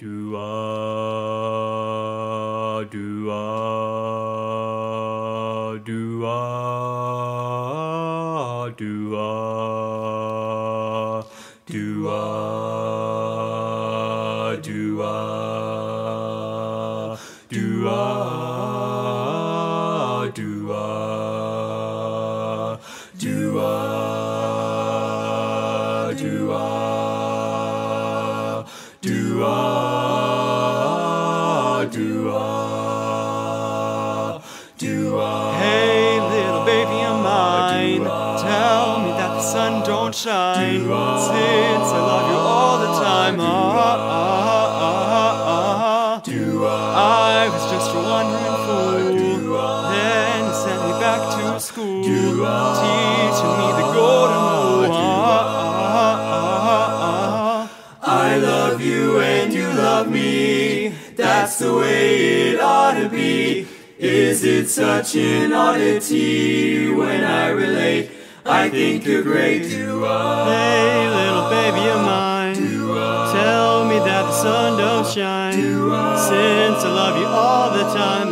Do ah, do ah, do ah, do ah, do ah, do ah, do ah, do ah, do ah, do ah. Sun don't shine since I love you all the time. Ah ah, ah, ah, ah. I was just a wandering fool. Then you sent me back to school, teaching me the golden rule. Ah, I love you and you love me. That's the way it ought to be. Is it such an oddity when I relate? I think you're great. Hey, little baby of mine, tell me that the sun don't shine. Since I love you all the time.